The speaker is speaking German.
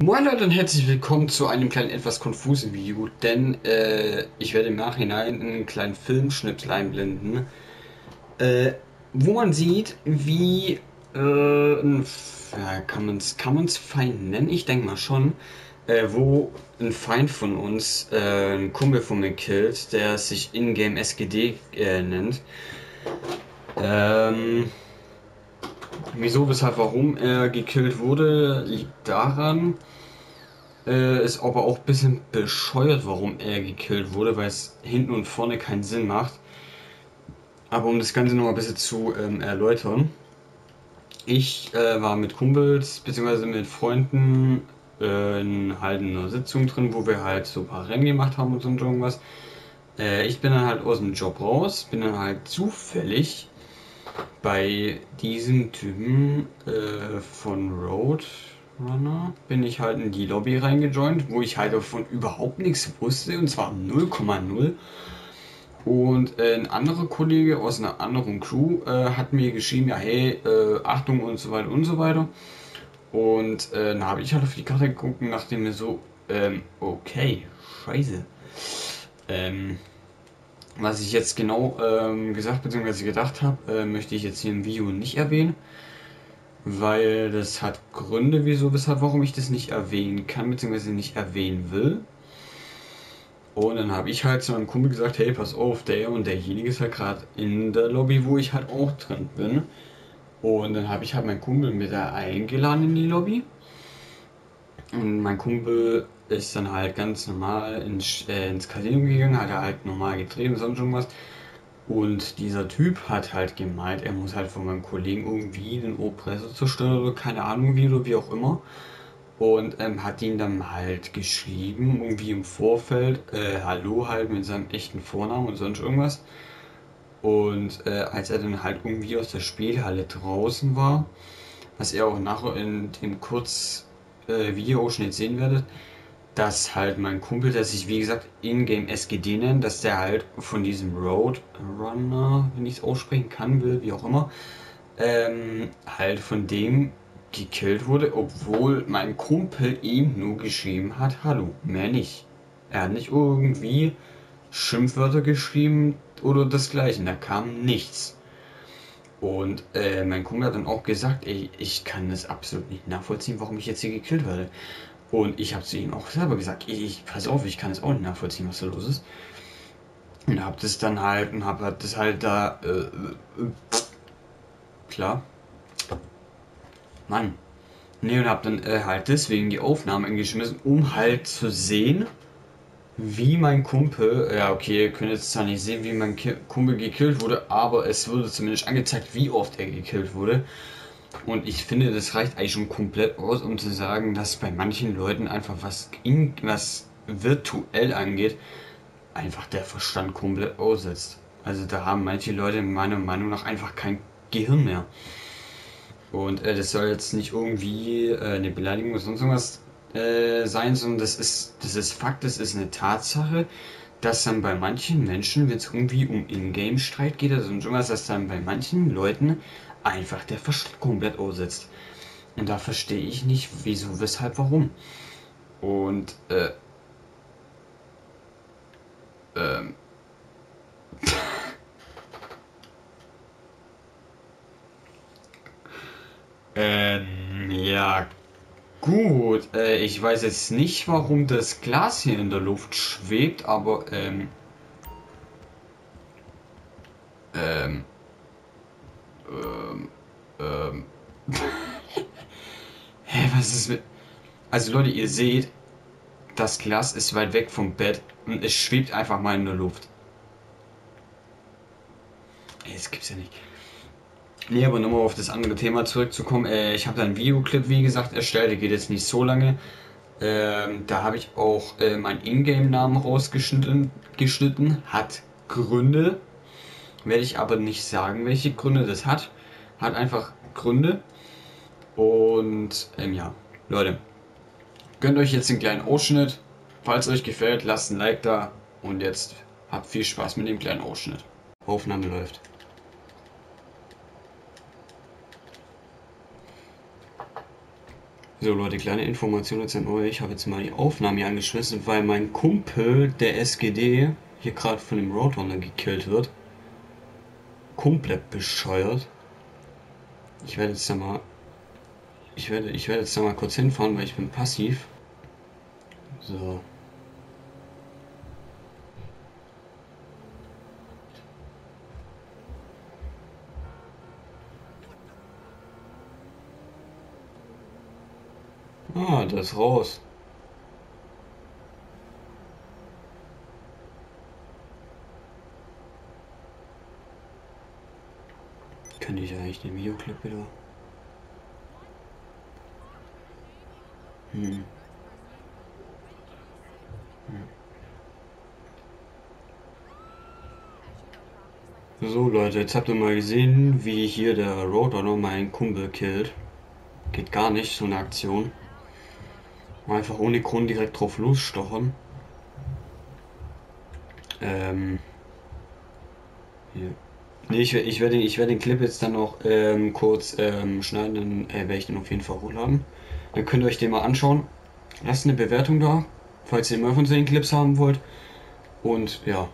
Moin Leute und herzlich willkommen zu einem kleinen etwas konfusen Video, denn äh, ich werde im Nachhinein einen kleinen Filmschnitt einblenden, äh, wo man sieht, wie äh, ein, ja, kann man es kann man's Feind nennen? Ich denke mal schon, äh, wo ein Feind von uns, äh, ein Kumpel von mir killt, der sich in-game SGD äh, nennt. Ähm, Wieso, weshalb, warum er gekillt wurde, liegt daran, äh, ist aber auch ein bisschen bescheuert, warum er gekillt wurde, weil es hinten und vorne keinen Sinn macht. Aber um das Ganze noch ein bisschen zu ähm, erläutern. Ich äh, war mit Kumpels bzw. mit Freunden äh, in halt einer Sitzung drin, wo wir halt so ein paar Rennen gemacht haben und so irgendwas. Äh, ich bin dann halt aus dem Job raus, bin dann halt zufällig bei diesem Typen äh, von Roadrunner bin ich halt in die Lobby reingejoint, wo ich halt davon überhaupt nichts wusste und zwar 0,0. Und äh, ein anderer Kollege aus einer anderen Crew äh, hat mir geschrieben, ja hey, äh, Achtung und so weiter und so weiter. Und äh, dann habe ich halt auf die Karte geguckt dachte mir so, ähm, okay, scheiße. Ähm, was ich jetzt genau ähm, gesagt bzw. gedacht habe, äh, möchte ich jetzt hier im Video nicht erwähnen, weil das hat Gründe, wieso, weshalb, warum ich das nicht erwähnen kann bzw. nicht erwähnen will. Und dann habe ich halt zu meinem Kumpel gesagt, hey, pass auf, der und derjenige ist halt gerade in der Lobby, wo ich halt auch drin bin. Und dann habe ich halt meinen Kumpel mit da eingeladen in die Lobby. Und mein Kumpel ist dann halt ganz normal ins, äh, ins Casino gegangen, hat er halt normal gedreht und sonst irgendwas. Und dieser Typ hat halt gemeint, er muss halt von meinem Kollegen irgendwie den Oppressor zerstören oder keine Ahnung wie oder wie auch immer. Und ähm, hat ihn dann halt geschrieben, irgendwie im Vorfeld, äh, Hallo halt mit seinem echten Vornamen und sonst irgendwas. Und äh, als er dann halt irgendwie aus der Spielhalle draußen war, was ihr auch nachher in dem kurz äh, Videoausschnitt sehen werdet, dass halt mein Kumpel, der sich wie gesagt in-game SGD nennt, dass der halt von diesem Roadrunner, wenn ich es aussprechen kann, will, wie auch immer, ähm, halt von dem gekillt wurde, obwohl mein Kumpel ihm nur geschrieben hat, hallo, mehr nicht. Er hat nicht irgendwie Schimpfwörter geschrieben oder desgleichen, da kam nichts. Und äh, mein Kumpel hat dann auch gesagt, ey, ich kann das absolut nicht nachvollziehen, warum ich jetzt hier gekillt werde. Und ich habe zu ihm auch selber gesagt, ich, pass auf, ich kann es auch nicht nachvollziehen, was da los ist. Und hab das dann halt und hab das halt da, äh, äh, klar. Mann. Nee, und hab dann äh, halt deswegen die Aufnahme angeschmissen, um halt zu sehen, wie mein Kumpel, ja okay, ihr könnt jetzt zwar nicht sehen, wie mein Kumpel gekillt wurde, aber es wurde zumindest angezeigt, wie oft er gekillt wurde. Und ich finde, das reicht eigentlich schon komplett aus, um zu sagen, dass bei manchen Leuten einfach was, in, was virtuell angeht, einfach der Verstand komplett aussetzt. Also da haben manche Leute meiner Meinung nach einfach kein Gehirn mehr. Und äh, das soll jetzt nicht irgendwie äh, eine Beleidigung oder sonst irgendwas äh, sein, sondern das ist, das ist Fakt, das ist eine Tatsache, dass dann bei manchen Menschen, wenn es irgendwie um Ingame-Streit geht oder sonst irgendwas, dass dann bei manchen Leuten einfach der Verstand komplett aussetzt. Und da verstehe ich nicht, wieso, weshalb, warum. Und, äh, ähm, ähm, ja, gut. Äh, ich weiß jetzt nicht, warum das Glas hier in der Luft schwebt, aber, ähm, ähm, ähm, ähm. Hä, was ist mit. Also Leute, ihr seht, das Glas ist weit weg vom Bett und es schwebt einfach mal in der Luft. Ey, das gibt's ja nicht. Nee, aber nochmal auf das andere Thema zurückzukommen. Äh, ich habe da einen Videoclip, wie gesagt, erstellt. Der geht jetzt nicht so lange. Ähm, da habe ich auch äh, meinen Ingame-Namen rausgeschnitten. Geschnitten. Hat Gründe. Werde ich aber nicht sagen, welche Gründe das hat. Hat einfach Gründe. Und ähm, ja, Leute, gönnt euch jetzt den kleinen Ausschnitt. Falls euch gefällt, lasst ein Like da. Und jetzt habt viel Spaß mit dem kleinen Ausschnitt. Aufnahme läuft. So Leute, kleine Information jetzt an euch. Ich habe jetzt mal die Aufnahme hier angeschmissen, weil mein Kumpel, der SGD, hier gerade von dem Roadrunner gekillt wird. Komplett bescheuert. Ich werde jetzt da mal. Ich werde, ich werde jetzt da mal kurz hinfahren, weil ich bin passiv. So. Ah, das ist raus. Könnte ich eigentlich den Videoclip wieder? Hm. hm. So Leute, jetzt habt ihr mal gesehen, wie hier der Roadrunner meinen Kumpel killt. Geht gar nicht, so eine Aktion. Einfach ohne Grund direkt drauf losstochern. Ähm. Hier. Nee, ich, ich werde ich werd den Clip jetzt dann noch ähm, kurz ähm, schneiden, dann äh, werde ich den auf jeden Fall hochladen. Dann könnt ihr euch den mal anschauen. Lasst eine Bewertung da, falls ihr mehr von so den Clips haben wollt. Und ja,